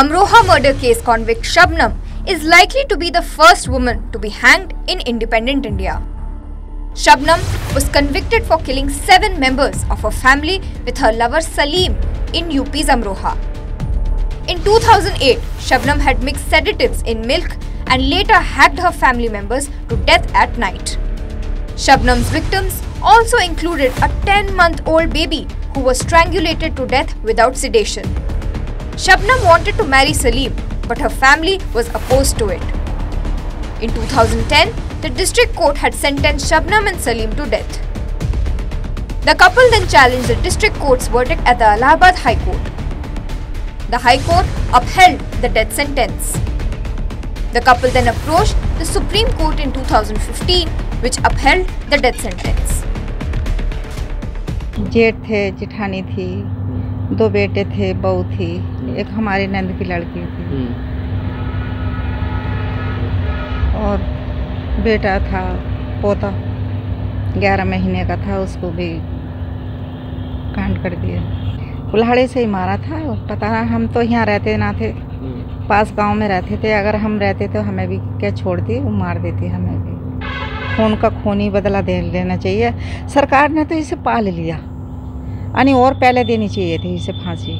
Amroha murder case convict Shabnam is likely to be the first woman to be hanged in independent India. Shabnam was convicted for killing seven members of her family with her lover Saleem in UP's Amroha. In 2008, Shabnam had mixed sedatives in milk and later hacked her family members to death at night. Shabnam's victims also included a 10 month old baby who was strangulated to death without sedation. Shabnam wanted to marry Saleem, but her family was opposed to it. In 2010, the district court had sentenced Shabnam and Saleem to death. The couple then challenged the district court's verdict at the Allahabad High Court. The High Court upheld the death sentence. The couple then approached the Supreme Court in 2015, which upheld the death sentence. जेठ थे जिठानी थी दो बेटे थे बहू थी एक हमारी नंद की लड़की थी। और बेटा था पोता ग्यारह महीने का था उसको भी कांड कर दिया। कुल्हाड़े से ही मारा था पता ना हम तो यहाँ रहते ना थे पास गाँव में रहते थे अगर हम रहते तो हमें भी क्या छोड़ती वो मार देती हमें भी। खून का खून ही बदला दे लेना चाहिए। सरकार ने तो इसे पाल लिया यानी और पहले देनी चाहिए थी इसे फांसी।